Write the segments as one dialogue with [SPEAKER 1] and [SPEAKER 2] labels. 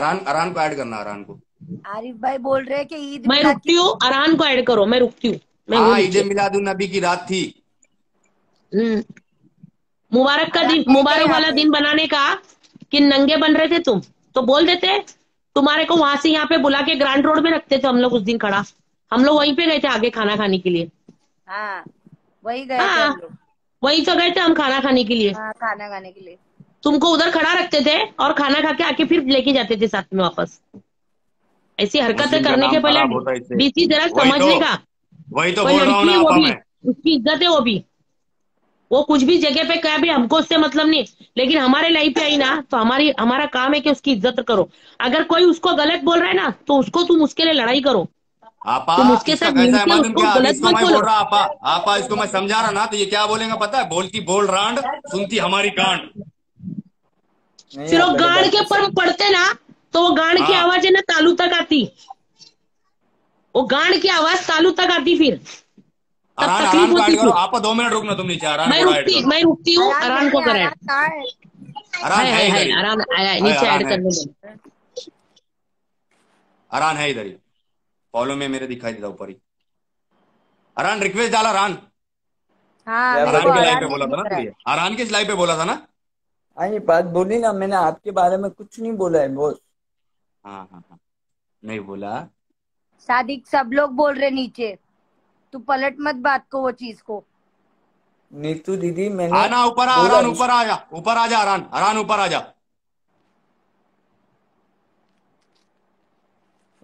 [SPEAKER 1] अरान अरान को ऐड करना अरान को।
[SPEAKER 2] आरिफ भाई बोल रहे हैं कि ईद
[SPEAKER 3] मैं रुकती हूँ अरान को ऐड करो मैं रुकती हूँ। हाँ
[SPEAKER 1] ईद
[SPEAKER 3] नीचे।
[SPEAKER 1] मिलादुन नबी की रात थी।
[SPEAKER 3] हम्म। मुबारक का दिन मुबारक वाला दिन बनाने का कि नंगे बन रहे थे तुम। तो बोल देते तुम्हारे को वहाँ से यहाँ पे बुला के ग्रांड रोड में रखते थे हम लोग उस दिन खड़ा। हम लोग वहीं पे गए थे आगे खाना खाने के लिए।
[SPEAKER 2] हाँ वही गए थे
[SPEAKER 3] हाँ वहीं तो गए थे हम खाना खाने के लिए।
[SPEAKER 2] हाँ खाना खाने के लिए।
[SPEAKER 3] तुमको उधर खड़ा रखते थे और खाना खा के आके फिर लेके जाते थे साथ में वापस। ऐसी हरकतें करने के पहले बीसी जरा
[SPEAKER 1] तो
[SPEAKER 3] लेगा
[SPEAKER 1] वही तो बोल रहा
[SPEAKER 3] लड़की वो भी उसकी इज़्ज़त है वो भी। वो कुछ भी जगह पे क्या भी हमको उससे मतलब नहीं। लेकिन हमारे लाइफ पे आई ना तो हमारी हमारा काम है कि उसकी इज़्ज़त करो। अगर कोई उसको गलत बोल रहा है ना तो उसको तुम उसके लिए लड़ाई करो।
[SPEAKER 1] आपा
[SPEAKER 3] तुम उसके साथ उसको गलत मत बोलो।
[SPEAKER 1] बोल रहा आपा आपा इसको मैं समझा रहा ना तो ये क्या बोलेगा पता है? बोलती बोल रांड सुनती हमारी कांड।
[SPEAKER 3] फिर वो
[SPEAKER 4] मेरे
[SPEAKER 3] गाड़ के
[SPEAKER 4] को
[SPEAKER 3] पर पड़ते ना तो वो गाड़ की
[SPEAKER 1] हाँ।
[SPEAKER 3] आवाज़ है ना तालू तक आती। वो गाड़ की आवाज़ तालू तक आती फिर। तब
[SPEAKER 1] अरान
[SPEAKER 3] तकलीफ़ होती फिर।
[SPEAKER 1] आपा दो मिनट रुकना तुम नीचे अरान
[SPEAKER 3] मैं रुकती मैं रुकती हूँ
[SPEAKER 2] अरान
[SPEAKER 3] अरान को
[SPEAKER 2] नहीं
[SPEAKER 3] कर।
[SPEAKER 2] अरान
[SPEAKER 3] आराम नीचे ऐड
[SPEAKER 1] है।
[SPEAKER 3] करने दो।
[SPEAKER 1] अरान है इधर ही। फॉलो में मेरे दिखाई देता ऊपर ही। अरान रिक्वेस्ट डाला अरान
[SPEAKER 2] हाँ
[SPEAKER 1] अरान
[SPEAKER 2] के
[SPEAKER 1] लाइव पे बोला था ना तू
[SPEAKER 2] है।
[SPEAKER 1] अरान के लाइव पे बोला था ना?
[SPEAKER 4] हाँ ये बात बोली ना मैंने आपके बारे में कुछ नहीं बोला है बॉस
[SPEAKER 1] हाँ हाँ हाँ। नहीं बोला।
[SPEAKER 2] सादिक सब लोग बोल रहे नीचे। तू पलट मत बात को वो चीज़ को।
[SPEAKER 4] नीतू दीदी मैंने
[SPEAKER 1] आना ऊपर आ अरान ऊपर आ जा। ऊपर आ जा अरान अरान ऊपर आ जा।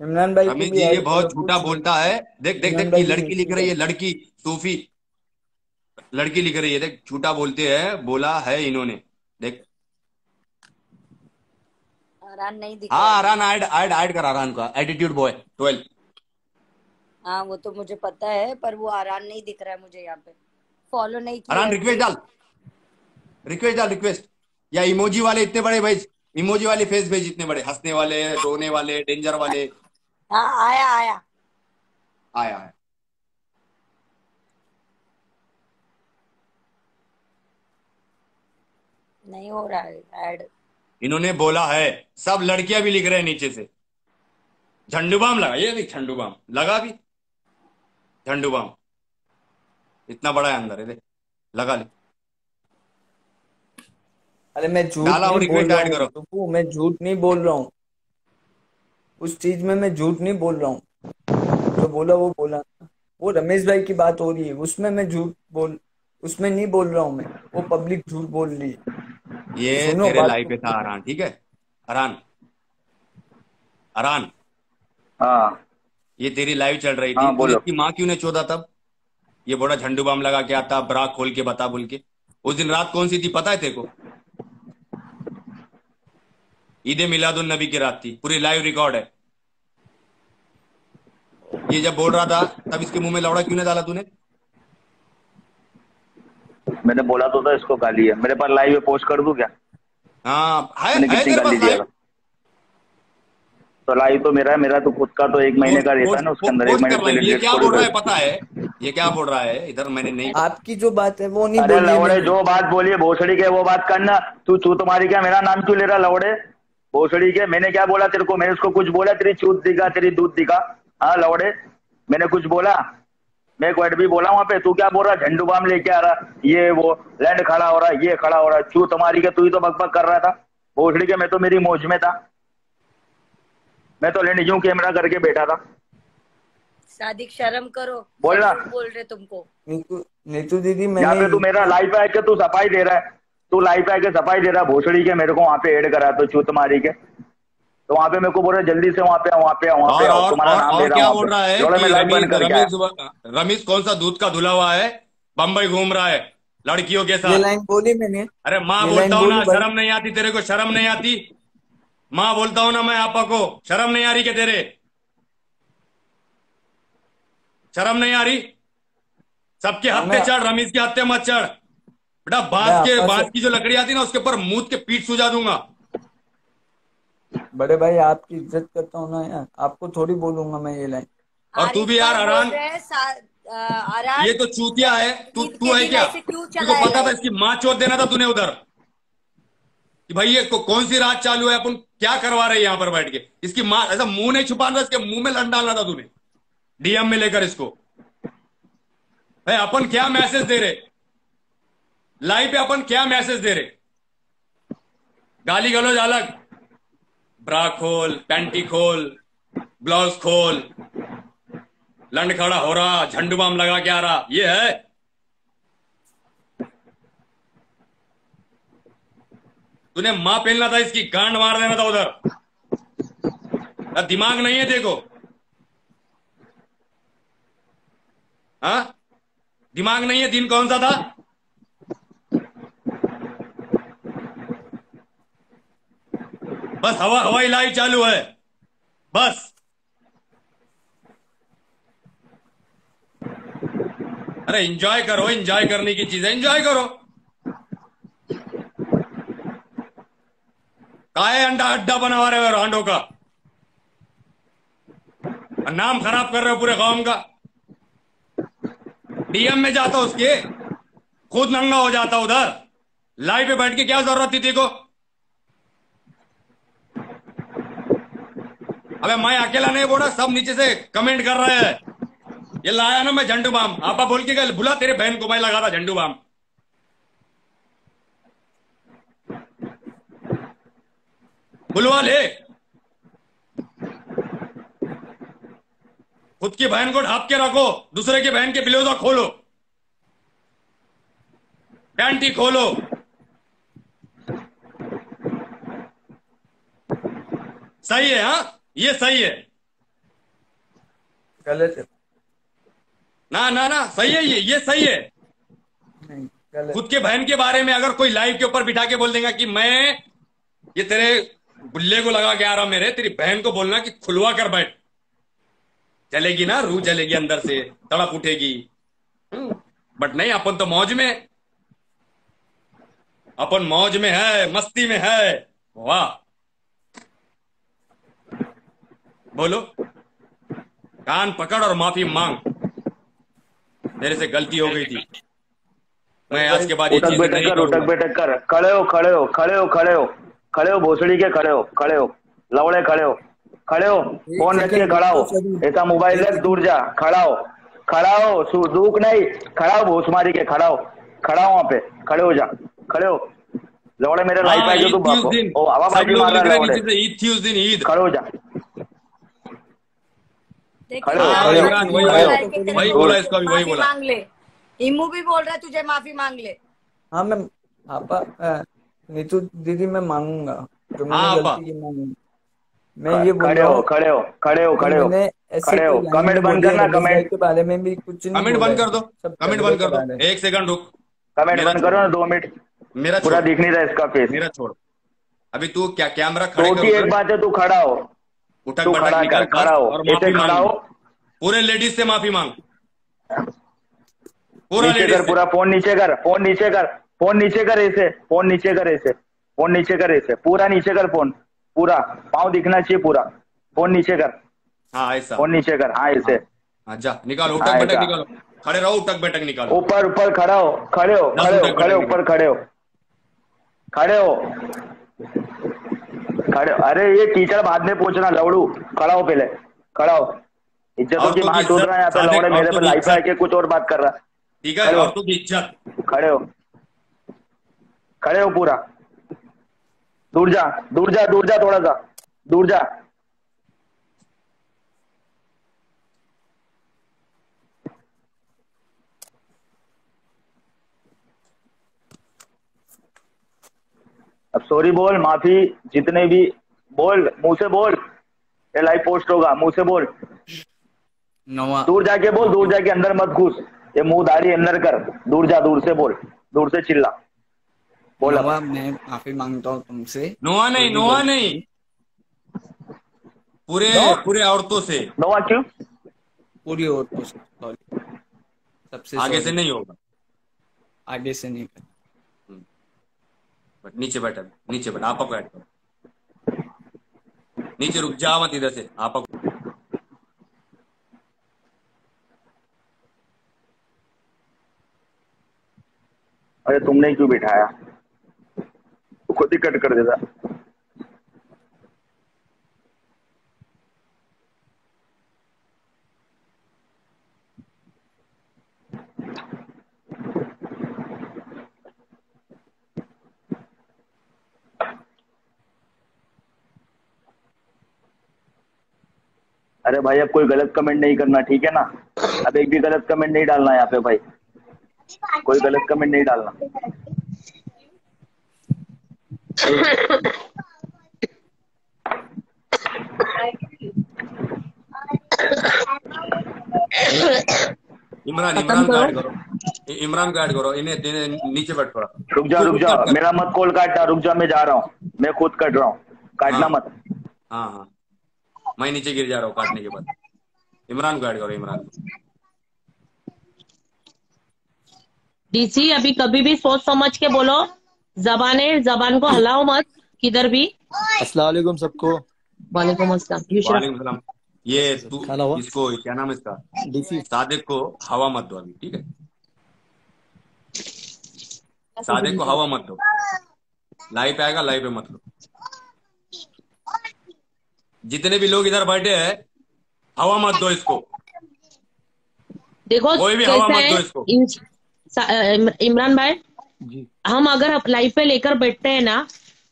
[SPEAKER 4] इमरान भाई
[SPEAKER 1] रमेश जी ये बहुत झूठा बोलता है। देख देख देख ये लड़की लिख रही है लड़की सूफी। लड़की लिख रही है देख झूठा बोलते हैं बोला है इन्होंने देख
[SPEAKER 2] अरान नहीं दिख रहा।
[SPEAKER 1] हाँ अरान ऐड ऐड ऐड कर अरान का। एटीट्यूड बॉय ट्वेल्व
[SPEAKER 2] हाँ वो तो मुझे पता है पर वो आरान नहीं दिख रहा है मुझे यहाँ पे। फॉलो नहीं किया
[SPEAKER 1] अरान
[SPEAKER 2] है।
[SPEAKER 1] रिक्वेस्ट डाल। रिक्वेस्ट डाल रिक्वेस्ट या इमोजी वाले इतने बड़े भेज इमोजी वाले फेस भेज इतने बड़े हंसने वाले रोने वाले डेंजर वाले।
[SPEAKER 2] हाँ आया। आया
[SPEAKER 1] आया।
[SPEAKER 2] नहीं हो रहा है ऐड।
[SPEAKER 1] इन्होंने बोला है सब लड़कियाँ भी लिख रहे हैं नीचे से। झंडू बाम लगा ये देख झंडू बाम लगा भी। झंडू बाम। इतना बड़ा है अंदर है देख लगा ले।
[SPEAKER 4] अरे मैं झूठ नहीं बोल रहा
[SPEAKER 1] ऐड
[SPEAKER 4] हूँ
[SPEAKER 1] करो
[SPEAKER 4] मैं झूठ नहीं बोल रहा हूँ। उस चीज़ में मैं झूठ नहीं बोल रहा हूँ। जो बोला वो बोला वो रमेश भाई की बात हो रही है उसमें मैं झूठ बोल उसमें नहीं बोल रहा हूँ मैं। वो पब्लिक झूठ बोल रही है।
[SPEAKER 1] ये तेरे
[SPEAKER 4] बात
[SPEAKER 1] लाइव पे था अरान ठीक है? अरान। अरान।
[SPEAKER 5] हाँ।
[SPEAKER 1] ये तेरी लाइव चल रही थी।
[SPEAKER 5] हाँ बोलो।
[SPEAKER 1] इसकी माँ क्यों ने चोदा तब? ये बड़ा झंडू बाम लगा के आता ब्रा खोल के बता बोल के। उस दिन रात कौन सी थी पता है तेरे को? ईद मिलादुन नबी की रात थी। पूरी लाइव रिकॉर्ड है। ये जब बोल रहा था तब इसके मुँह में लौड़ा क्यों नहीं डाला तूने?
[SPEAKER 5] मैंने बोला तो था इसको गाली है। मेरे पास लाइव में पोस्ट कर दू क्या?
[SPEAKER 1] हाँ
[SPEAKER 5] कितनी गाली दिया तो लाइव तो मेरा है मेरा तो खुद का तो एक महीने का रहता है ना उसके अंदर एक महीने पहले
[SPEAKER 1] ये क्या बोल रहा है पता है? ये क्या बोल रहा है? इधर मैंने नहीं
[SPEAKER 4] आपकी जो बात है वो नहीं
[SPEAKER 5] अरे
[SPEAKER 4] बोली
[SPEAKER 5] लवड़े जो बात बोली है भोसड़ी के वो बात करना। तू तू तुम्हारी क्या मेरा नाम क्यों ले रहा लवड़े? भोसड़ी के मैंने क्या बोला तेरे को? मैंने उसको कुछ बोला तेरी चूत दिखा तेरी दूध दिखा। हाँ लवड़े मैंने कुछ बोला? मैं एक वर्ड भी बोला वहाँ पे तू क्या बोल रहा? झंडू बाम लेके आ रहा? ये वो लैंड खड़ा हो रहा ये खड़ा हो रहा चू तुम्हारी के तू ही तो बकबक कर रहा था। भोसड़ी के मैं तो मेरी मौज में था। मैं तो लेने यूँ कैमरा करके बैठा था।
[SPEAKER 2] सादिक शर्म करो
[SPEAKER 5] बोल
[SPEAKER 2] लोग बोल रहे तुमको।
[SPEAKER 4] नीतू दीदी
[SPEAKER 5] यहाँ पे तू मेरा लाइव पे आके तू सफ़ाई दे रहा है? तू लाइव पे आके सफ़ाई दे रहा है? भोसड़ी के मेरे को वहाँ पे एड करा तो चूत मारी के। तो वहाँ पे मेरे को बोल रहा है, जल्दी से वहाँ पे वहाँ पे वहाँ पे
[SPEAKER 1] और
[SPEAKER 5] तुम्हारा
[SPEAKER 1] और,
[SPEAKER 5] नाम ले
[SPEAKER 1] और
[SPEAKER 5] रहा
[SPEAKER 1] क्या
[SPEAKER 5] हूँ
[SPEAKER 1] बोल रहा है रमीज रमीज रमीज कौन सा दूध का धुला हुआ है? बम्बई घूम रहा है। लड़कियों के साथ।
[SPEAKER 4] लाइन बोली मैंने।
[SPEAKER 1] अरे माँ बोलता हूँ ना शर्म नहीं आती तेरे को शर्म नहीं आती। माँ बोलता हूँ ना मैं आपा को शर्म नहीं आ रही क्या तेरे? शर्म नहीं आ रही? सबके
[SPEAKER 4] हाँ,
[SPEAKER 1] हत्ते चढ़ रमीज के हत्ते मत चढ़। बेटा बाँस के बाँस की जो लकड़ी आती है ना उसके ऊपर मूत के पीठ सुझा दूँगा।
[SPEAKER 4] बड़े भाई आपकी इज़्ज़त करता हूँ ना यार। आपको थोड़ी बोलूँगा मैं ये लाइन।
[SPEAKER 1] और तू भी यार अरान ये तो चूतिया है। तू तू है क्या? तुझको पता था इसकी माँ चोट देना था तूने उधर। कि भाई ये को, कौन सी रात चालू है? अपन क्या करवा रहे है यहाँ पर बैठ के? इसकी माँ ऐसा मुँह नहीं छुपाना इसके मुँह में लड़ डालना था तूने। डीएम में लेकर इसको। भाई अपन क्या मैसेज दे रहे? लाइव पे अपन क्या मैसेज दे रहे? गाली गलोज अलग। ब्रा खोल, पैंटी खोल, ब्लाउज खोल। लंड खड़ा हो रहा, झंडू बाम लगा के आ रहा। ये है। तूने माँ पहनना था, इसकी गांड मार देना था उधर। दिमाग नहीं है देखो हाँ? दिमाग नहीं है दिन कौन सा था? बस हवा हवाई लाई चालू है। बस। अरे एंजॉय करो एंजॉय करने की चीज़ है एंजॉय करो। काहे अंडा अड्डा बनवा रहे हो अंडों का? और नाम खराब कर रहे हो पूरे गाँव का। डीएम में जाता उसके। खुद नंगा हो जाता उधर। लाइव पे बैठ के क्या ज़रूरत थी देखो अबे मैं अकेला नहीं बोला सब नीचे से कमेंट कर रहे हैं। ये लाया ना मैं झंडू बाम। आपा बोल के गए बुला तेरे बहन को मैं लगा था झंडू बाम। बुलवा ले। खुद की बहन को ढाप के रखो, दूसरे की बहन के बिलोजा खोलो। पैंटी खोलो। सही है हाँ? ये सही है।
[SPEAKER 4] गलत है।
[SPEAKER 1] ना ना ना सही है ये ये सही है।
[SPEAKER 4] नहीं
[SPEAKER 1] खुद के बहन के बारे में अगर कोई लाइव के ऊपर बिठा के बोल देगा कि मैं ये तेरे बुल्ले को लगा के आ रहा मेरे तेरी बहन को बोलना कि खुलवा कर बैठ। चलेगी ना रू चलेगी अंदर से तड़प उठेगी। बट नहीं अपन तो मौज में अपन मौज में है मस्ती में है। वाह। बोलो। कान पकड़ और माफ़ी मांग। मेरे से गलती हो गई थी। मैं आज के बाद ये चीज़ें नहीं
[SPEAKER 5] कर उठक
[SPEAKER 1] करूँगा।
[SPEAKER 5] बैठक कर। खड़े हो खड़े हो खड़े हो खड़े हो। खड़े हो भोसड़ी के खड़े हो खड़े हो। लवड़े खड़े हो। खड़े हो फ़ोन रख के खड़ा हो। ऐसा मोबाइल रख दूर जा। खड़ा हो। खड़ा हो दुख नहीं। खड़ा हो भूस मारी के खड़ा हो। खड़ा हो वहाँ पे। खड़े हो जा। खड़े हो। लवड़े मेरे लाइफ
[SPEAKER 1] हाँ,
[SPEAKER 5] आए जो तू बाप ओ हवा बाजी मार रहा
[SPEAKER 1] हैं ईद थी उस दिन ईद।
[SPEAKER 5] खड़े हो जा
[SPEAKER 2] देखिए
[SPEAKER 5] खड़े हो,
[SPEAKER 2] हाँ,
[SPEAKER 5] खड़े हो,
[SPEAKER 2] इमरान
[SPEAKER 5] खड़े
[SPEAKER 2] बोल
[SPEAKER 5] हो।
[SPEAKER 2] रहा है कि तेरे
[SPEAKER 1] वही बोला इसका भी, वही बोला।
[SPEAKER 2] मांग ले। इमू भी बोल रहा है तुझे माफ़ी मांग ले।
[SPEAKER 4] हाँ मैं आपा नीतू दीदी मैं मांगूँगा।
[SPEAKER 1] हाँ, आपा।
[SPEAKER 4] मैं ये बोल
[SPEAKER 5] खड़े
[SPEAKER 4] रहा
[SPEAKER 5] हो
[SPEAKER 4] हूँ
[SPEAKER 5] खड़े हो खड़े हो खड़े हो खड़े हो। कमेंट बंद करना कमेंट।
[SPEAKER 4] के बारे में भी कुछ नहीं
[SPEAKER 1] कमेंट बंद कर दो कमेंट बंद कर दो। एक सेकंड रुक।
[SPEAKER 5] कमेंट बंद करो ना दो मिनट।
[SPEAKER 1] मेरा
[SPEAKER 5] पूरा दिख नहीं रहा इसका फेस।
[SPEAKER 1] मेरा छोड़। अभी तू क्या कैमरा खड़े
[SPEAKER 5] एक बात है तू खड़ा हो।
[SPEAKER 1] उठक
[SPEAKER 5] तू खड़ा
[SPEAKER 1] निकाल
[SPEAKER 5] कर खड़ा हो।
[SPEAKER 1] और माफ़ी
[SPEAKER 5] खड़ा
[SPEAKER 1] मांग।
[SPEAKER 5] हो।
[SPEAKER 1] पूरे लेडीज़ से माफ़ी मांग। पूरा
[SPEAKER 5] नीचे कर पूरा फ़ोन नीचे कर फ़ोन नीचे कर फ़ोन नीचे कर ऐसे फ़ोन नीचे कर ऐसे फ़ोन नीचे कर ऐसे पूरा नीचे कर फ़ोन पूरा पाँव दिखना चाहिए पूरा फ़ोन नीचे कर।
[SPEAKER 1] हाँ ऐसा।
[SPEAKER 5] फ़ोन नीचे कर हाँ ऐसे
[SPEAKER 1] हाँ जा निकालो
[SPEAKER 5] हाँ,
[SPEAKER 1] उठक बटक
[SPEAKER 5] ऐसा।
[SPEAKER 1] निकालो। खड़े रहो उठक बैठक निकालो।
[SPEAKER 5] ऊपर ऊपर खड़ा हो खड़े हो खड़े हो खड़े हो ऊपर खड़े हो। खड़े हो। खड़े अरे ये टीचर बाद में पूछना लवड़ू खड़ा हो पहले खड़ा हो। इज्जतों की
[SPEAKER 1] औरतों
[SPEAKER 5] माँ
[SPEAKER 1] इज़्ज़त,
[SPEAKER 5] रहा है यहाँ पे लौड़े मेरे
[SPEAKER 1] औरतों
[SPEAKER 5] पे
[SPEAKER 1] की
[SPEAKER 5] लाइफ। आके कुछ और बात कर रहा है।
[SPEAKER 1] ठीक है
[SPEAKER 5] हो।
[SPEAKER 1] औरतों की इज़्ज़त।
[SPEAKER 5] खड़े हो। खड़े हो पूरा। दूर जा दूर जा दूर जा थोड़ा सा। दूर जा। अब सॉरी बोल माफ़ी जितने भी बोल मुँह से बोल। ये लाइव पोस्ट होगा मुँह से बोल। दूर जाके बोल दूर जाके अंदर मत घुस। ये मुँह दाढ़ी अंदर कर दूर जा दूर से बोल दूर से चिल्ला। बोल अब।
[SPEAKER 4] मैं माफ़ी माँगता हूँ तुमसे।
[SPEAKER 1] नोआ नहीं नोआ नहीं। पूरे पूरे औरतों से।
[SPEAKER 5] नोआ क्यों?
[SPEAKER 4] पूरी और तो सॉरी सबसे
[SPEAKER 1] आगे से नहीं होगा।
[SPEAKER 4] आगे से नहीं कर
[SPEAKER 1] बट नीचे बैठा नीचे बैठा आपा करो। नीचे रुक जाओ मत इधर से, आपा
[SPEAKER 5] अरे तुमने क्यों बिठाया? खुद ही कट कर देता। अरे भाई अब कोई गलत कमेंट नहीं करना ठीक है ना? अब एक भी गलत कमेंट नहीं डालना यहाँ पे भाई। कोई गलत कमेंट नहीं डालना।
[SPEAKER 1] इमरान इमरान को ऐड करो। इमरान को ऐड करो। इन्हें नीचे बैठ थोड़ा।
[SPEAKER 5] रुक जा रुक जा। मेरा मत कॉल काटना रुक जा मैं जा रहा हूँ। मैं खुद कट रहा हूँ। काटना
[SPEAKER 1] हाँ।
[SPEAKER 5] मत।
[SPEAKER 1] हाँ हाँ। मैं नीचे गिर जा रहा हूँ काटने के बाद। इमरान को ऐड करो इमरान। को
[SPEAKER 3] डीसी अभी कभी भी सोच समझ के बोलो। जबाने जबान को हलाओ मत किधर भी।
[SPEAKER 6] अस्सलाम वालेकुम सबको।
[SPEAKER 3] वालेकुम अस्सलाम।
[SPEAKER 1] ये तू इसको क्या नाम है इसका?
[SPEAKER 6] डीसी
[SPEAKER 1] सादिक को हवा मत दो अभी ठीक है? सादिक को हवा मत दो। लाइव पे आएगा लाइव पे मत लो। जितने भी लोग इधर बैठे हैं हवा मत दो इसको।
[SPEAKER 3] देखो
[SPEAKER 1] कोई भी हवा मत दो इसको।
[SPEAKER 3] इमरान भाई
[SPEAKER 6] जी।
[SPEAKER 3] हम अगर लाइफ पे लेकर बैठते हैं ना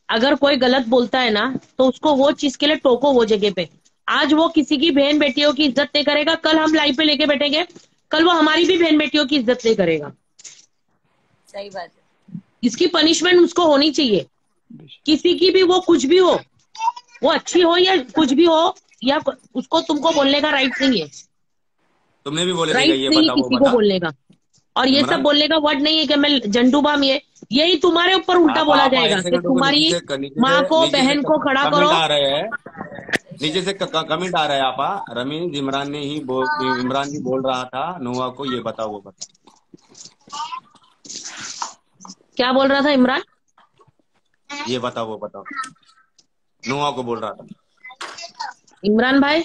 [SPEAKER 3] अगर कोई गलत बोलता है ना तो उसको वो चीज़ के लिए टोको वो जगह पे। आज वो किसी की बहन बेटियों की इज़्ज़त नहीं करेगा कल हम लाइफ पे लेके बैठेंगे कल वो हमारी भी बहन बेटियों की इज़्ज़त नहीं करेगा।
[SPEAKER 2] सही बात है।
[SPEAKER 3] इसकी पनिशमेंट उसको होनी चाहिए। किसी की भी वो कुछ भी हो वो अच्छी हो या कुछ भी हो या उसको तुमको बोलने का राइट नहीं है।
[SPEAKER 1] तुमने भी बोले
[SPEAKER 3] राइट
[SPEAKER 1] ये
[SPEAKER 3] नहीं है
[SPEAKER 1] बता
[SPEAKER 3] किसी को बोलने का। और ये सब बोलने का वर्ड नहीं है कि मैं झंडू बाम ये यही तुम्हारे ऊपर उल्टा बोला जाएगा कि तुम्हारी माँ को बहन को खड़ा करो।
[SPEAKER 1] हैं। नीचे से कमेंट आ रहा है आपा रमीज इमरान ने ही इमरान जी बोल रहा था नोवा को ये बताओ वो बता
[SPEAKER 3] क्या बोल रहा था इमरान?
[SPEAKER 1] ये बताओ वो बताओ। नोवा को बोल रहा था।
[SPEAKER 3] इमरान भाई?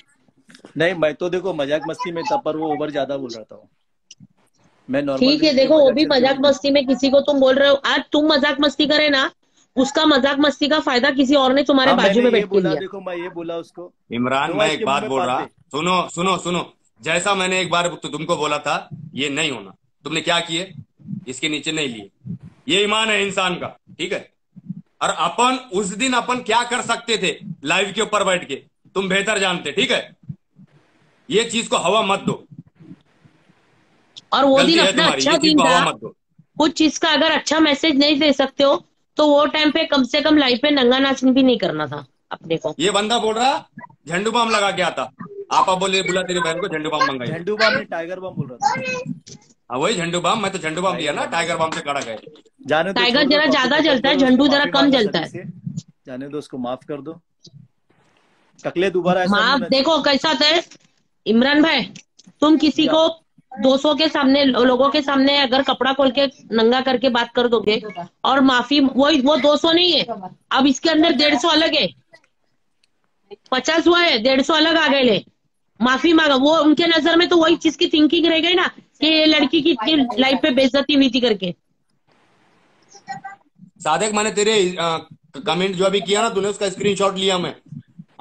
[SPEAKER 6] नहीं मैं तो देखो मज़ाक मस्ती में था पर वो ओवर ज़्यादा बोल रहा था मैं नॉर्मल
[SPEAKER 3] ठीक है देखो वो भी मज़ाक मस्ती में किसी को तुम बोल रहे हो। आज तुम मज़ाक मस्ती करे ना उसका मज़ाक मस्ती का फ़ायदा किसी और ने तुम्हारे बाजू में बैठ
[SPEAKER 6] बोला
[SPEAKER 3] लिया।
[SPEAKER 6] देखो मैं ये बोला उसको।
[SPEAKER 1] इमरान
[SPEAKER 6] तो
[SPEAKER 1] मैं एक बात बोल रहा। सुनो सुनो सुनो। जैसा मैंने एक बार तुमको बोला था ये नहीं होना। तुमने क्या किए? इसके नीचे नहीं लिए। ये ईमान है इंसान का ठीक है? और अपन उस दिन अपन क्या कर सकते थे? लाइव के ऊपर बैठ के। तुम बेहतर जानते ठीक है? ये चीज़ को हवा मत दो।
[SPEAKER 3] और वो दिन अपना अच्छा दिन
[SPEAKER 1] हवा
[SPEAKER 3] था।
[SPEAKER 1] मत दो।
[SPEAKER 3] कुछ चीज़ का अगर अच्छा मैसेज नहीं दे सकते हो तो वो टाइम पे कम से कम लाइफ पे नंगा नाचन भी नहीं करना था अपने को।
[SPEAKER 1] ये बंदा बोल रहा झंडू बाम लगा के आता। आपा बोले बुला तेरी बहन को झंडू बाम मंगाई
[SPEAKER 6] झंडू बाम टाइगर बाम बोल रहा था।
[SPEAKER 1] वही झंडू बाम मैं तो झंडू बाम लिया ना टाइगर बाम से कड़ा गए।
[SPEAKER 6] जाने
[SPEAKER 3] टाइगर जरा ज़्यादा जलता है, झंडू जरा कम जलता है।
[SPEAKER 6] जाने दो उसको माफ़ कर दो। टकले दोबारा ऐसा नहीं
[SPEAKER 3] माँ
[SPEAKER 6] होना
[SPEAKER 3] देखो कैसा था? इमरान भाई तुम किसी को 200 के सामने लोगों के सामने अगर कपड़ा खोल के नंगा करके बात कर दोगे और माफ़ी वो वो 200 नहीं है। अब इसके अंदर डेढ़ सौ अलग है। पचास हुआ है डेढ़ सौ अलग आ गए ले। माफ़ी मांगा वो उनके नज़र में तो वही चीज़ की थिंकिंग रह गई ना। कि ये लड़की की इतनी लाइफ पे बेइज्जती हुई थी करके।
[SPEAKER 1] साधक मैंने तेरे कमेंट जो अभी किया ना तूने उसका स्क्रीनशॉट लिया मैं।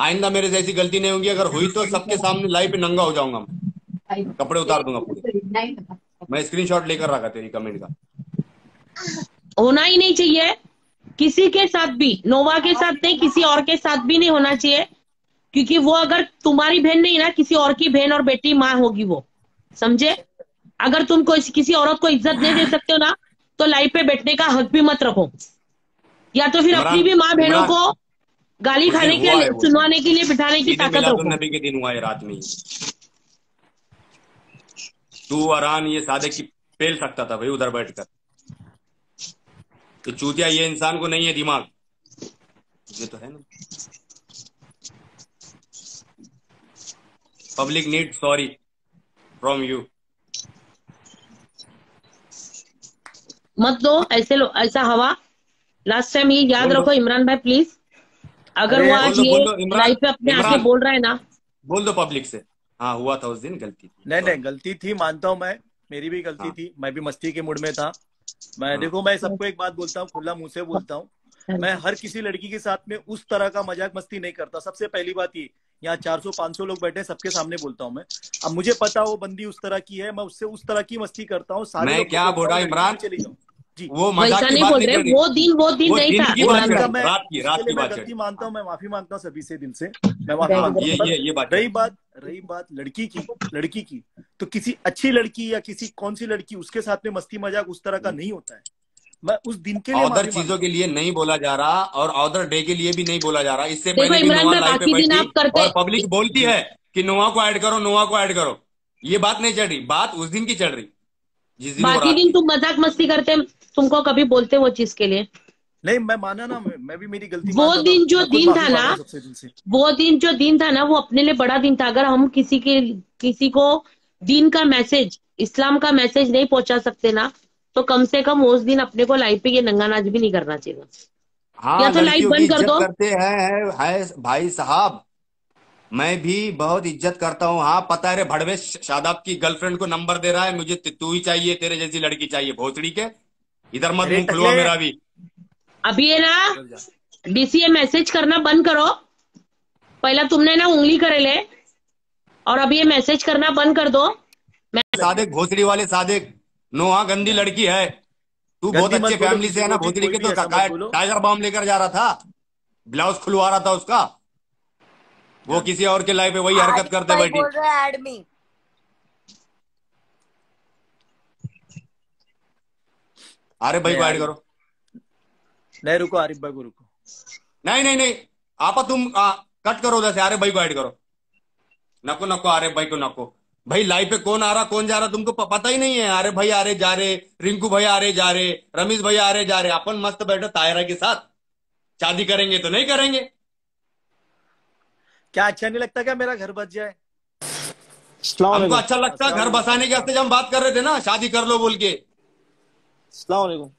[SPEAKER 1] आइंदा मेरे से ऐसी गलती नहीं होगी अगर हुई तो सबके सामने लाइव पे नंगा हो जाऊँगा मैं। कपड़े उतार दूँगा पूरे। मैं स्क्रीनशॉट लेकर रखा तेरी कमेंट का।
[SPEAKER 3] होना ही नहीं चाहिए। किसी के साथ भी नोवा के साथ नहीं किसी और के साथ भी नहीं होना चाहिए। क्योंकि वो अगर तुम्हारी बहन नहीं ना किसी और की बहन और बेटी माँ होगी वो। समझे? अगर तुम कोई किसी औरत को इज़्ज़त नहीं दे सकते हो ना तो लाइफ पे बैठने का हक भी मत रखो। या तो फिर अपनी भी माँ बहनों को गाली खाने के लिए सुनवाने के लिए बिठाने की ताकत रखो।
[SPEAKER 1] नबी के दिन हुआ है रात में तू आरान ये सादे की पेल सकता था भाई उधर बैठकर। तो चूतिया ये इंसान को नहीं है दिमाग। ये तो है ना। Public need sorry from you
[SPEAKER 3] मत दो ऐसे लो ऐसा हवा। लास्ट टाइम ये याद रखो इमरान भाई प्लीज़ अगर वो आज ये लाइफ पे अपने आके
[SPEAKER 1] इमरान।
[SPEAKER 3] बोल रहा है ना।
[SPEAKER 1] बोल दो पब्लिक से। हाँ हुआ था उस दिन गलती थी।
[SPEAKER 6] नहीं नहीं गलती थी मानता हूँ मैं। मेरी भी गलती
[SPEAKER 1] हाँ।
[SPEAKER 6] थी। मैं भी मस्ती के मूड में था। मैं
[SPEAKER 1] हाँ।
[SPEAKER 6] देखो मैं सबको एक बात बोलता हूँ खुला मुँह से बोलता हूँ। मैं हर किसी लड़की के साथ में उस तरह का मज़ाक मस्ती नहीं करता। सबसे पहली बात ये यहाँ 400 500 लोग बैठे हैं सबके सामने बोलता हूँ मैं। अब मुझे पता वो बंदी उस तरह की है मैं उससे उस तरह की मस्ती करता हूँ सारे
[SPEAKER 1] मैं क्या बोल रहा
[SPEAKER 6] हूँ,
[SPEAKER 1] इमरान?
[SPEAKER 6] चली जाऊँ।
[SPEAKER 1] वो मज़ाक
[SPEAKER 3] वैसा नहीं बोल रहे वो दिन वो दिन नहीं था।
[SPEAKER 1] रात की रात की बात
[SPEAKER 6] गलती मानता हूँ मैं माफ़ी माँगता हूँ सभी से दिल से। मैं माफ़ी
[SPEAKER 1] हाँ
[SPEAKER 6] माँगता
[SPEAKER 1] ये
[SPEAKER 6] हूँ
[SPEAKER 1] ये ये बात
[SPEAKER 6] रही बात रही बात लड़की की लड़की की। तो किसी अच्छी लड़की या किसी कौन सी लड़की उसके साथ में मस्ती मज़ाक उस तरह का नहीं होता है। मैं उस दिन के लिए
[SPEAKER 1] अदर चीज़ों के लिए नहीं बोला जा रहा और अदर डे के लिए भी नहीं बोला जा रहा। इससे पहले भी
[SPEAKER 3] भाई
[SPEAKER 1] लाइव पे
[SPEAKER 3] दिन
[SPEAKER 1] बैठी
[SPEAKER 3] आप करते
[SPEAKER 1] और पब्लिक बोलती है कि नोआ को ऐड करो नोआ को ऐड करो। ये बात नहीं चल रही। बात उस दिन की चल रही। जिस दिन
[SPEAKER 3] बाकी दिन तुम मज़ाक मस्ती करते तुमको कभी बोलते वो चीज़ के लिए?
[SPEAKER 6] नहीं मैं माना ना मैं, भी मेरी गलती
[SPEAKER 3] वो दिन जो दिन था ना वो दिन जो दिन था ना वो अपने लिए बड़ा दिन था। अगर हम किसी के किसी को दिन का मैसेज इस्लाम का मैसेज नहीं पहुँचा सकते ना तो कम से कम उस दिन अपने को लाइफ पे ये नंगा नाच भी नहीं करना चाहिए।
[SPEAKER 1] हाँ
[SPEAKER 3] या तो लाइट बंद कर दो।
[SPEAKER 1] करते हैं है, है भाई साहब। मैं भी बहुत इज़्ज़त करता हूँ। हाँ पता है भड़वे शादाब की गर्लफ्रेंड को नंबर दे रहा है मुझे तू ही चाहिए तेरे जैसी लड़की चाहिए। भोसड़ी के इधर मत मुँह खुलवा मेरा भी
[SPEAKER 3] अभी ये ना डीसीए मैसेज करना बंद करो। पहला तुमने ना उंगली करे ले और अभी ये मैसेज करना बंद कर दो।
[SPEAKER 1] सादिक भोसड़ी वाले सादिक नोहा गंदी लड़की है। तू बहुत अच्छे फैमिली से है ना भोसड़ी के तो। टाइगर बॉम्ब लेकर जा रहा था। ब्लाउज खुलवा रहा था उसका। वो किसी और के लाइफ पे वही हरकत करते बैठी। अरे भाई को ऐड करो।
[SPEAKER 6] नहीं रुको आरिफ भाई को रुको।
[SPEAKER 1] नहीं नहीं नहीं आपा तुम आ, कट करो उधर से अरे भाई को ऐड करो। नको नको अरे भाई को नको। भाई लाइव पे कौन आ रहा कौन जा रहा तुमको पता ही नहीं है। अरे भाई आ रहे जा रहे रिंकू भाई आ रहे जा रहे रमेश भाई आ रहे जा रहे। अपन मस्त बैठे तायरा के साथ। शादी करेंगे तो नहीं करेंगे।
[SPEAKER 6] क्या अच्छा नहीं लगता क्या मेरा घर बच जाए?
[SPEAKER 1] हमको अच्छा लगता है घर बसाने के हफ़्ते जब हम बात कर रहे थे ना शादी कर लो बोल के।
[SPEAKER 7] वालेकुम।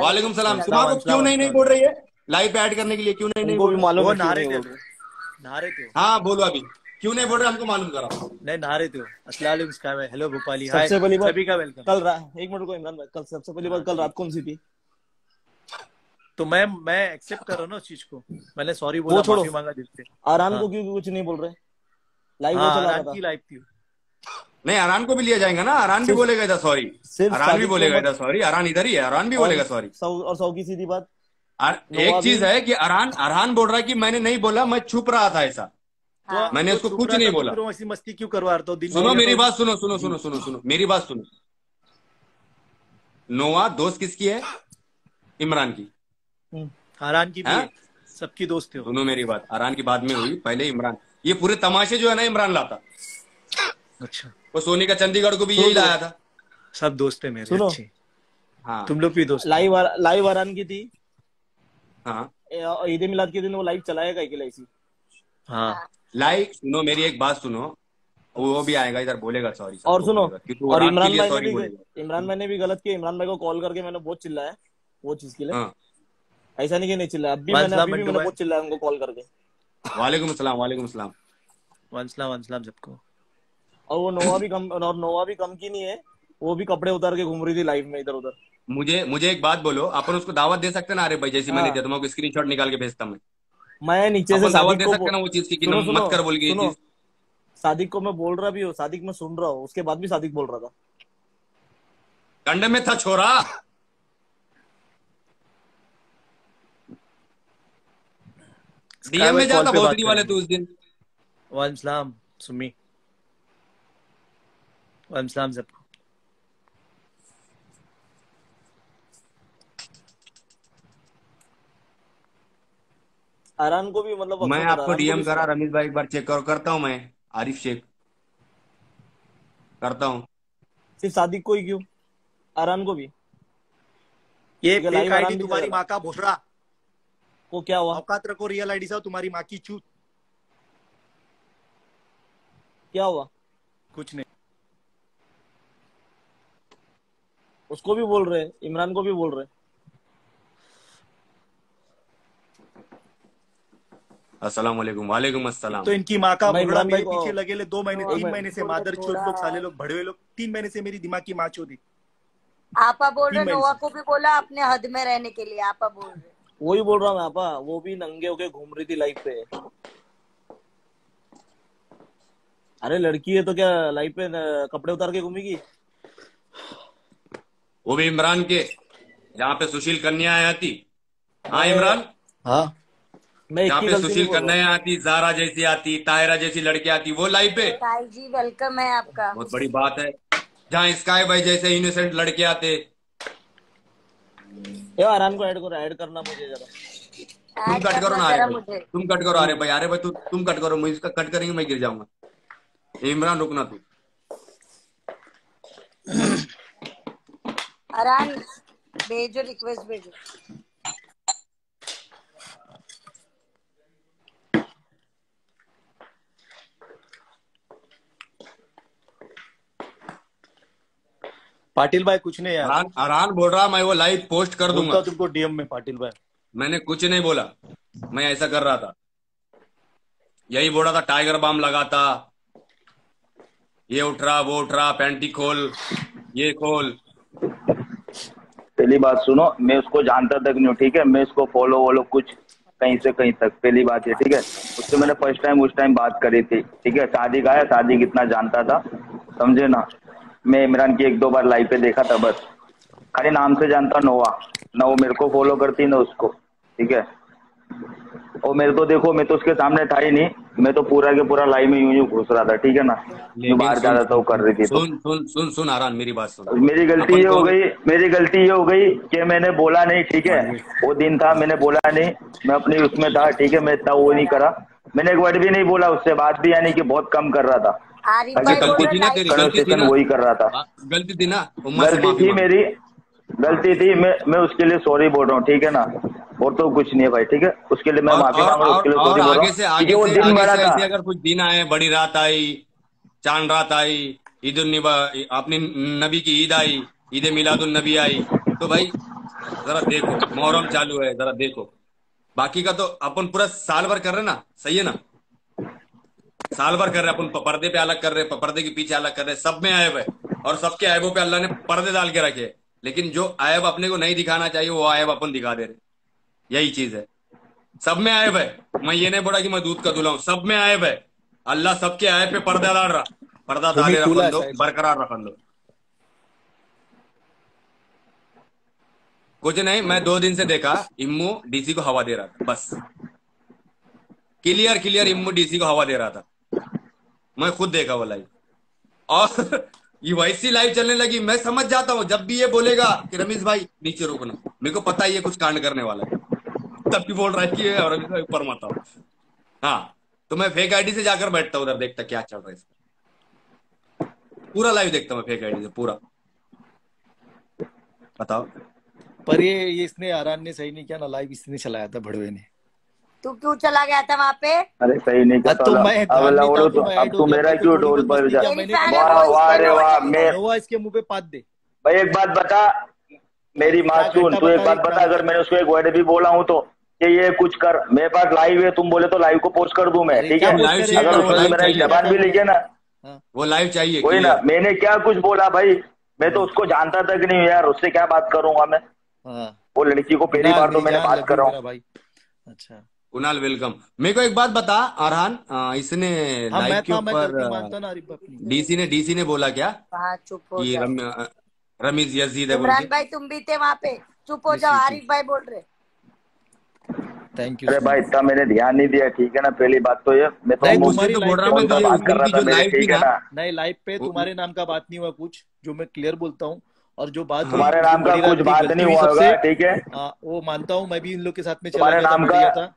[SPEAKER 1] वालेकुम सलाम।
[SPEAKER 6] अस्सलाम,
[SPEAKER 1] तुम्हारा क्यों नहीं नहीं बोल रही है? लाइव पे ऐड करने के लिए क्यों नहीं नहीं बोल
[SPEAKER 7] भी मालूम
[SPEAKER 6] वो
[SPEAKER 7] है क्यों
[SPEAKER 6] थे।
[SPEAKER 7] बोल रहे।
[SPEAKER 6] नहा
[SPEAKER 1] हाँ बोलो अभी। क्यों नहीं बोल रहे? हमको मालूम करा।
[SPEAKER 6] नहीं रहे थे अस्सलाम स्काई में हेलो भोपाली हाय
[SPEAKER 7] सबसे पहली बात
[SPEAKER 6] सभी का वेलकम
[SPEAKER 7] कल रा- एक मिनट को इमरान भाई। कल सबसे पहली बात कल रात कौन सी थी?
[SPEAKER 6] तो मैं मैं एक्सेप्ट कर रहा हूँ ना उस चीज़ को। मैंने सॉरी बोला
[SPEAKER 7] छोड़ो।
[SPEAKER 6] माफ़ी मांगा दिल से
[SPEAKER 7] आरान
[SPEAKER 6] हाँ।
[SPEAKER 7] को क्यों कुछ नहीं बोल रहे। लाइव वो
[SPEAKER 6] हाँ
[SPEAKER 7] चला
[SPEAKER 6] आराम
[SPEAKER 7] रहा
[SPEAKER 6] की
[SPEAKER 7] था
[SPEAKER 6] लाइफ थी
[SPEAKER 1] नहीं अरान को भी लिया जाएगा ना? अरान भी बोलेगा इधर सॉरी अरान भी बोलेगा इधर सॉरी अरान इधर ही है अरान भी बोलेगा सॉरी
[SPEAKER 7] और सौ की सीधी बात?
[SPEAKER 1] एक चीज़ है कि अरहान अरहान बोल रहा है कि मैंने नहीं बोला मैं छुप रहा था ऐसा।
[SPEAKER 2] हाँ।
[SPEAKER 1] मैंने
[SPEAKER 6] तो
[SPEAKER 1] उसको कुछ नहीं
[SPEAKER 6] तो
[SPEAKER 1] बोला।
[SPEAKER 6] ऐसी मस्ती क्यों करवा रहा था
[SPEAKER 1] सुनो मेरी
[SPEAKER 6] तो-
[SPEAKER 1] बात सुनो सुनो सुनो सुनो सुनो। मेरी बात सुनो। नोआ दोस्त किसकी है? इमरान की।
[SPEAKER 6] हारान की
[SPEAKER 1] हाँ?
[SPEAKER 6] है। सबकी दोस्त थे वो।
[SPEAKER 1] सुनो मेरी बात। अरहान की बाद में हुई पहले इमरान। ये पूरे तमाशे जो है ना इमरान लाता।
[SPEAKER 6] अच्छा।
[SPEAKER 1] वो सोनी का चंडीगढ़ को भी यही लाया था।
[SPEAKER 6] सब दोस्त है मेरे
[SPEAKER 7] सुनो।
[SPEAKER 6] अच्छे।
[SPEAKER 1] हाँ।
[SPEAKER 6] तुम लोग भी दोस्त
[SPEAKER 7] लाइव लाइव आरान की थी।
[SPEAKER 1] हाँ।
[SPEAKER 7] ईद मिलाद के दिन वो लाइव चलाएगा कि लाइसी
[SPEAKER 6] हाँ।
[SPEAKER 1] लाइक सुनो मेरी एक बात सुनो। वो भी आएगा इधर बोलेगा सॉरी
[SPEAKER 7] और सुनो और इमरान भाई ने भी इमरान भाई ने भी गलत किया। इमरान भाई को कॉल करके मैंने बहुत चिल्लाया वो चीज़ के लिए।
[SPEAKER 1] हाँ।
[SPEAKER 7] ऐसा नहीं कि नहीं चिल्लाया। अभी
[SPEAKER 6] वन
[SPEAKER 7] मैंने अभी भी मैंने बहुत चिल्लाया उनको कॉल करके।
[SPEAKER 1] वालेकुम अस्सलाम वालेकुम अस्सलाम।
[SPEAKER 6] वंसलाम वंसलाम सबको।
[SPEAKER 7] और वो नोवा भी कम और नोवा भी कम की नहीं है वो भी कपड़े उतार के घूम रही थी लाइव में इधर उधर
[SPEAKER 1] मुझे मुझे एक बात बोलो अपन उसको दावत दे सकते ना? अरे भाई जैसी मैंने
[SPEAKER 7] हाँ।
[SPEAKER 1] दिया मैं उसको स्क्रीनशॉट निकाल के भेजता मैं।
[SPEAKER 7] मैं नीचे से
[SPEAKER 1] दावत दे सकते ना वो चीज़ की
[SPEAKER 7] सुनो,
[SPEAKER 1] मत कर बोल। चीज़।
[SPEAKER 7] सादिक को मैं बोल रहा भी हूँ सादिक मैं सुन रहा हूँ उसके बाद भी सादिक बोल रहा था।
[SPEAKER 1] कंडे में था छोरा। डीएम में जाता भोसड़ी वाले तू उस दिन।
[SPEAKER 6] वंसलाम सुमी वंसलाम सबको
[SPEAKER 7] आरान को भी मतलब
[SPEAKER 1] मैं आपको डीएम करा रमेश भाई एक बार चेक कर करता हूँ मैं आरिफ शेख। करता हूँ।
[SPEAKER 7] सिर्फ़ सादिक को ही क्यों? आरान को भी।
[SPEAKER 6] ये फेक आईडी तुम्हारी। माँ का भोसड़ा।
[SPEAKER 7] को क्या हुआ?
[SPEAKER 6] औकात रखो रियल आईडी से तुम्हारी माँ की चूत।
[SPEAKER 7] क्या हुआ?
[SPEAKER 6] कुछ नहीं।
[SPEAKER 7] उसको भी बोल रहे हैं इमरान को भी बोल रहे
[SPEAKER 1] अस्सलाम वालेकुम वालेकुम अस्सलाम।
[SPEAKER 6] तो इनकी माँ का
[SPEAKER 7] मैं
[SPEAKER 6] मेरे
[SPEAKER 7] भाई
[SPEAKER 6] पीछे लगे ले दो महीने तीन महीने से मादर चोत लोग साले लोग भड़वे लोग तीन महीने से मेरी दिमाग की माँ चोदी
[SPEAKER 2] आपा बोल रहे नोआ को भी बोला अपने हद में रहने के लिए आपा बोल रहे
[SPEAKER 7] वही बोल रहा हूँ आपा वो भी नंगे होके घूम रही थी लाइफ पे। अरे लड़की है तो क्या लाइफ पे कपड़े उतार के घूमेगी?
[SPEAKER 1] वो भी इमरान के जहाँ पे सुशील कन्या आती हाँ इमरान?
[SPEAKER 6] हाँ। मैं
[SPEAKER 1] जहाँ पे सुशील कन्या आती जारा जैसी आती तायरा जैसी लड़की आती वो लाइव पे।
[SPEAKER 2] जी वेलकम है आपका।
[SPEAKER 1] बहुत बड़ी बात है। जहाँ स्काई भाई जैसे इनोसेंट लड़के आते।
[SPEAKER 7] आराम को ऐड करो ऐड करना मुझे जरा।
[SPEAKER 1] तुम कट करो ना तुम कट करो अरे भाई। अरे भाई तू तुम कट करो मुझे इसका कट करेंगे मैं गिर जाऊँगा। इमरान रुकना तू।
[SPEAKER 2] अरान भेजो रिक्वेस्ट भेजो।
[SPEAKER 6] पाटिल भाई कुछ नहीं यार।
[SPEAKER 1] अरान अरान बोल रहा मैं वो लाइव पोस्ट कर दूँगा।
[SPEAKER 6] तुमको डीएम में पाटिल भाई।
[SPEAKER 1] मैंने कुछ नहीं बोला। मैं ऐसा कर रहा था। यही बोल रहा था टाइगर बाम लगाता। ये उठ रहा वो उठ रहा पैंटी खोल ये खोल।
[SPEAKER 5] पहली बात सुनो, मैं उसको जानता तक नहीं हूँ, ठीक है? मैं उसको फॉलो वॉलो कुछ कहीं से कहीं तक, पहली बात ये, ठीक है? उससे मैंने फ़र्स्ट टाइम उस टाइम बात करी थी, ठीक है? शादी का है, शादी कितना जानता था, समझे ना? मैं इमरान की एक दो बार लाइव पे देखा था, बस। खाली नाम से जानता नोवा। ना वो मेरे को फॉलो करती ना उसको, ठीक है? और मेरे को देखो मैं तो उसके सामने था ही नहीं। मैं तो पूरा के पूरा लाइव में यूँ यूँ घुस रहा था ठीक है ना? जो बाहर जा रहा था वो कर रही थी तो।
[SPEAKER 1] सुन सुन सुन सुन आरान मेरी बात सुन।
[SPEAKER 5] मेरी गलती ये हो गई मेरी गलती ये हो गई कि मैंने बोला नहीं ठीक है? वो दिन था मैंने बोला नहीं मैं अपनी उसमें था ठीक है? मैं इतना वो नहीं करा। मैंने एक वर्ड भी नहीं बोला उससे बात भी यानी कि बहुत कम कर रहा था।
[SPEAKER 2] आरिफ भाई बोल
[SPEAKER 1] गलती थी ना तेरी गलती थी
[SPEAKER 5] कन्वर्सेशन
[SPEAKER 1] ना
[SPEAKER 5] वही कर रहा था।
[SPEAKER 1] हाँ, गलती थी ना
[SPEAKER 5] गलती थी मेरी गलती थी मैं मैं उसके लिए सॉरी बोल रहा हूँ ठीक है ना? और तो कुछ नहीं है भाई ठीक है? उसके लिए मैं माफ़ी मांग रहा हूँ उसके लिए सॉरी बोल रहा हूँ। वो दिन बड़ा था।
[SPEAKER 1] अगर कुछ दिन आए बड़ी रात आई चाँद रात आई ईद अपनी नबी की ईद आई ईद मिलादुन नबी आई तो भाई जरा देखो मोहरम चालू है जरा देखो। बाकी का तो अपन पूरा साल भर कर रहे ना? सही है ना? साल भर कर रहे अपन पर्दे पे अलग कर रहे पर्दे के पीछे अलग कर रहे सब में आयब है। और सबके ऐबों पे अल्लाह ने पर्दे डाल के रखे लेकिन जो ऐब अपने को नहीं दिखाना चाहिए वो आयब अपन दिखा दे रहे यही चीज़ है। सब में ऐब है। मैं ये नहीं बोला कि मैं दूध का दूल्हा हूँ। सब में ऐब है। अल्लाह सबके ऐब पे पर्दा डाल रहा। पर्दा डाले रखन दो बरकरार रखन दो कुछ नहीं मैं दो दिन से देखा इम्मू डीसी को हवा दे रहा था बस। क्लियर क्लियर इम्मू डीसी को हवा दे रहा था। मैं खुद देखा वो लाइव और ये वैसी लाइव चलने लगी। मैं समझ जाता हूँ जब भी ये बोलेगा कि रमेश भाई नीचे रुकना। मेरे को पता है ये कुछ कांड करने वाला है। तब भी बोल रहा है कि ये रमेश भाई ऊपर मत आओ। हाँ तो मैं फेक आईडी से जाकर बैठता हूँ उधर देखता क्या चल रहा है इसका पूरा लाइव देखता हूँ मैं फेक आईडी से पूरा। बताओ।
[SPEAKER 6] पर ये ये इसने आरान ने सही नहीं किया ना लाइव इसने चलाया था भड़वे ने।
[SPEAKER 2] तू क्यों चला गया था वहाँ पे?
[SPEAKER 5] अरे सही नहीं
[SPEAKER 6] अब
[SPEAKER 5] कहता
[SPEAKER 6] तो मैं
[SPEAKER 5] अब
[SPEAKER 6] था
[SPEAKER 5] तो
[SPEAKER 6] तो
[SPEAKER 5] अब तू मेरा
[SPEAKER 6] तो
[SPEAKER 5] क्यों
[SPEAKER 6] बहुत
[SPEAKER 5] पर जा।
[SPEAKER 6] किया
[SPEAKER 5] वाह वाह रे वाह। मैं
[SPEAKER 6] इसके मुँह पे पात दे।
[SPEAKER 5] भाई एक बात बता मेरी
[SPEAKER 6] क्या
[SPEAKER 5] बात सुन तू एक
[SPEAKER 6] बात
[SPEAKER 5] बता अगर मैंने उसको एक वर्ड भी बोला हूँ तो कि ये कुछ कर। मेरे पास लाइव है तुम बोले तो लाइव को पोस्ट कर दू मैं ठीक है? अगर
[SPEAKER 1] वो
[SPEAKER 5] उसमें मेरा जबान भी लिखे ना।
[SPEAKER 6] हाँ,
[SPEAKER 1] वो लाइव चाहिए
[SPEAKER 5] कोई ना मैंने क्या कुछ बोला भाई? मैं तो उसको जानता तक नहीं हूँ यार उससे क्या बात करूँगा मैं?
[SPEAKER 6] हाँ।
[SPEAKER 5] वो लड़की को पहली बार तो मैंने बात कर रहा हूँ
[SPEAKER 6] भाई। अच्छा।
[SPEAKER 1] कुणाल वेलकम मेरे को एक बात बता अरहान इसने
[SPEAKER 6] हाँ
[SPEAKER 1] लाइव के ऊपर डीसी ने डीसी ने बोला क्या?
[SPEAKER 2] चुप
[SPEAKER 1] रमीज यजीद है
[SPEAKER 2] भाई तुम भी थे वहाँ पे। चुप हो जाओ। आरिफ भाई बोल रहे।
[SPEAKER 6] थैंक यू
[SPEAKER 5] अरे भाई इतना मैंने ध्यान नहीं दिया ठीक है ना? पहली बात तो ये मैं तो
[SPEAKER 1] मैं
[SPEAKER 6] तुम्हारी
[SPEAKER 1] तो मैं
[SPEAKER 5] बात कर रहा था
[SPEAKER 1] थी
[SPEAKER 5] ठीक है
[SPEAKER 1] ना?
[SPEAKER 6] नहीं लाइव पे तुम्हारे नाम का बात नहीं हुआ कुछ जो मैं क्लियर बोलता हूँ और जो बात।
[SPEAKER 5] तुम्हारे नाम का कुछ बात नहीं हुआ होगा ठीक है?
[SPEAKER 6] हाँ, वो मानता हूँ मैं भी इन लोग के साथ में चला
[SPEAKER 5] तुम्हारे
[SPEAKER 6] गया था
[SPEAKER 5] नाम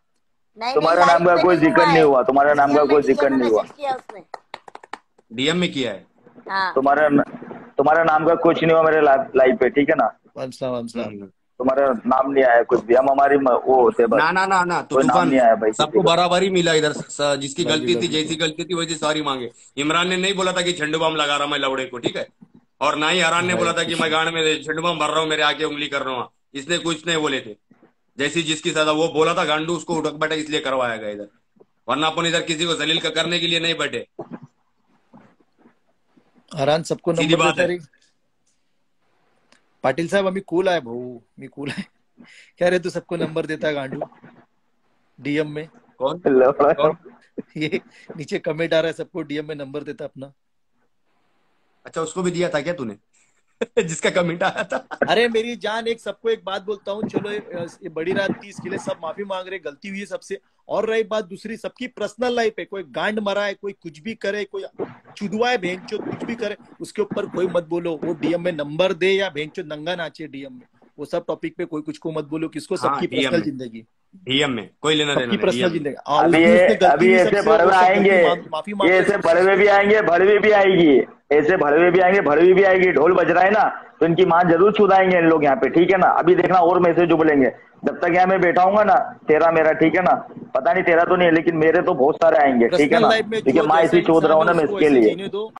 [SPEAKER 5] का तुम्हारे नाम का कोई ज़िक्र नहीं हुआ तुम्हारे नाम का कोई ज़िक्र नहीं हुआ।
[SPEAKER 2] मैसेज किया उसने।
[SPEAKER 1] डीएम में किया है।
[SPEAKER 2] हाँ।
[SPEAKER 5] तुम्हारे तुम्हारे नाम का कुछ नहीं हुआ मेरे लाइव पे ठीक है ना?
[SPEAKER 1] हम्म।
[SPEAKER 5] तुम्हारा नाम नहीं आया कुछ भी। हम हमारी वो होते बस।
[SPEAKER 1] ना ना ना ना तो
[SPEAKER 5] नाम नहीं आया भाई
[SPEAKER 1] सबको बराबर ही मिला इधर जिसकी गलती थी जैसी गलती थी वैसी सॉरी मांगे। इमरान ने नहीं बोला था कि झंडू बम लगा रहा मैं लवड़े को ठीक है? और ना ही हरान ने बोला था कि मैं गाड़ में झंडू बम भर रहा हूँ मेरे आके उंगली कर रहा हूँ। इसने कुछ नहीं बोले थे। जैसी जिसकी सजा वो बोला था गांडू उसको उठक बैठक इसलिए करवाया गया इधर। वरना अपन इधर किसी को जलील करने के लिए नहीं बैठे।
[SPEAKER 6] हरान सबको
[SPEAKER 1] सीधी
[SPEAKER 6] नंबर
[SPEAKER 1] बात है।
[SPEAKER 6] पाटील साहब अभी कूल आहे भाऊ. मी कूल आहे. क्या रे तू सबको नंबर देता है गांडू? डीएम में.
[SPEAKER 1] कौन? कौन
[SPEAKER 6] ये नीचे कमेंट आ रहा है सबको डीएम में नंबर देता अपना.
[SPEAKER 1] अच्छा उसको भी दिया था क्या तूने? जिसका कमेंट आया था।
[SPEAKER 6] अरे मेरी जान एक सबको एक बात बोलता हूँ। चलो ये, बड़ी रात थी इसके लिए सब माफ़ी मांग रहे गलती हुई है सबसे। और रही बात दूसरी सबकी पर्सनल लाइफ है। कोई गांड मरा है कोई कुछ भी करे कोई चुदवाए भेंचो कुछ भी करे उसके ऊपर कोई मत बोलो। वो डीएम में नंबर दे या भेंचो नंगा नाचे डीएम में। वो सब टॉपिक पे कोई कुछ को मत बोलो किसको?
[SPEAKER 1] हाँ,
[SPEAKER 6] सबकी पर्सनल ज़िंदगी।
[SPEAKER 1] डीएम में कोई लेना देना नहीं
[SPEAKER 6] हाँ,
[SPEAKER 5] अभी अभी ऐसे भड़वे आएँगे ये ऐसे। भड़वे भी आएँगे भड़वी भी आएगी ऐसे भड़वे भी आएँगे भड़वी भी आएगी ढोल बज रहा है ना तो इनकी माँ ज़रूर छुदाएँगे इन लोग यहाँ पे ठीक है ना? अभी देखना और मैसेज उबलेंगे। जब तक यहाँ मैं बैठा हूँगा ना तेरा मेरा ठीक है ना? पता नहीं तेरा तो नहीं है लेकिन मेरे तो बहुत सारे आएँगे ठीक है ना?
[SPEAKER 6] लाइफ में
[SPEAKER 5] ठीक है माँ
[SPEAKER 6] जैसा
[SPEAKER 5] ऐसी चोद रहा हूँ ना मैं इसके लिए।